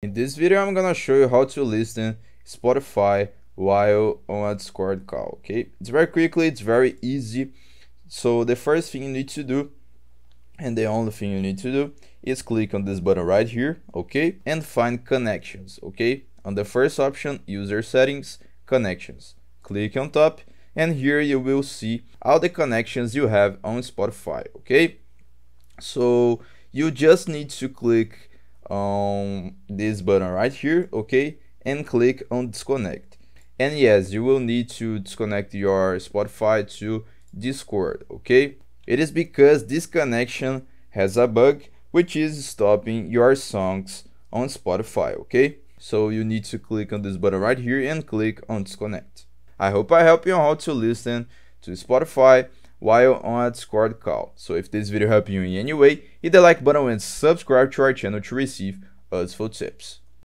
In this video, I'm gonna show you how to listen Spotify while on a Discord call, okay? It's very quickly, it's very easy. So the first thing you need to do, and the only thing you need to do, is click on this button right here, okay? And find connections, okay? On the first option, user settings, connections. Click on top, and here you will see all the connections you have on Spotify, okay? So you just need to click on this button right here okay and click on disconnect. And yes you will need to disconnect your spotify to discord okay? It is because this connection has a bug which is stopping your songs on spotify okay? So you need to click on this button right here and click on disconnect. I hope i help you on how to listen to spotify while on a Discord call. So if this video helped you in any way, hit the like button and subscribe to our channel to receive useful tips.